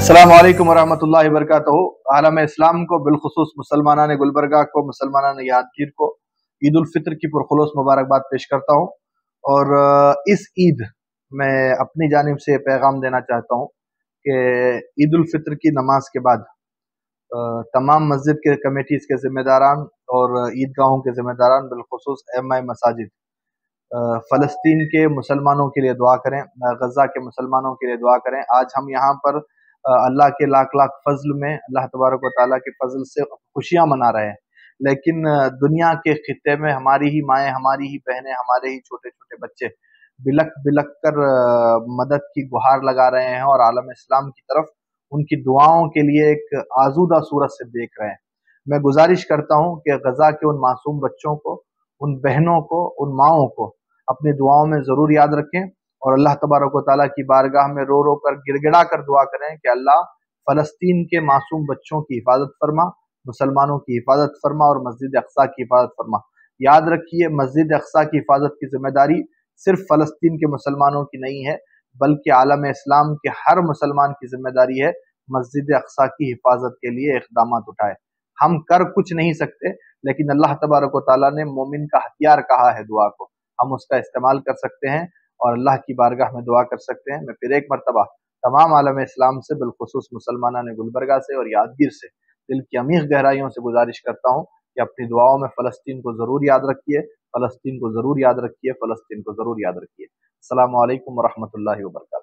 السلام علیکم ورحمۃ اللہ وبرکاتہ۔ عالم اسلام کو بالخصوص مسلمانان گلبرگہ کو، مسلمانان یادگیر کو عید الفطر کی پرخلوص مبارکباد پیش کرتا ہوں۔ اور اس عید میں اپنی جانب سے پیغام دینا چاہتا ہوں کہ عید الفطر کی نماز کے بعد تمام مسجد کے کمیٹیز کے ذمہ داران اور عیدگاہوں کے ذمہ داران بالخصوص ایم آئی مساجد فلسطین کے مسلمانوں کے لیے دعا کریں، غزہ کے مسلمانوں کے لیے دعا کریں۔ آج ہم یہاں پر اللہ کے لاکھ لاکھ فضل میں اللہ تبارک و تعالیٰ کے فضل سے خوشیاں منا رہے ہیں۔ لیکن دنیا کے خطے میں ہماری ہی مائیں، ہماری ہی بہنیں، ہمارے ہی چھوٹے چھوٹے بچے بلک بلک کر مدد کی گہار لگا رہے ہیں اور عالم اسلام کی طرف ان کی دعاؤں کے لیے ایک آزودہ صورت سے دیکھ رہے ہیں۔ میں گزارش کرتا ہوں کہ غزہ کے ان معصوم بچوں کو، ان بہنوں کو، ان ماؤں کو اپنی دعاؤں میں ضرور یاد رکھیں۔ اور اللہ تبارک و تعالیٰ کی بارگاہ میں رو رو کر گڑ گڑا کر دعا کریں کہ اللہ فلسطین کے معصوم بچوں کی حفاظت فرما، مسلمانوں کی حفاظت فرما اور مسجد اقسا کی حفاظت فرما۔ یاد رکھیے، مسجد اقسا کی حفاظت کی ذمہ داری صرف فلسطین کے مسلمانوں کی نہیں ہے، بلکہ عالم اسلام کے ہر مسلمان کی ذمہ داری ہے مسجد اقسا کی حفاظت کے لیے اقدامات اٹھائے۔ ہم کر کچھ نہیں سکتے، لیکن اللہ تبارک و تعالیٰ نے مومن کا ہتھیار کہا ہے دعا کو۔ ہم اس کا استعمال کر سکتے ہیں۔ اور اللہ کی بارگاہ میں دعا کر سکتے ہیں۔ میں پھر ایک مرتبہ تمام عالم اسلام سے بالخصوص مسلمانہ نے گلبرگہ سے اور یادگیر سے دل کی عمیق گہرائیوں سے گزارش کرتا ہوں کہ اپنی دعاؤں میں فلسطین کو ضرور یاد رکھیے، فلسطین کو ضرور یاد رکھیے، فلسطین کو ضرور یاد رکھیے۔ السلام علیکم ورحمۃ اللہ وبرکاتہ۔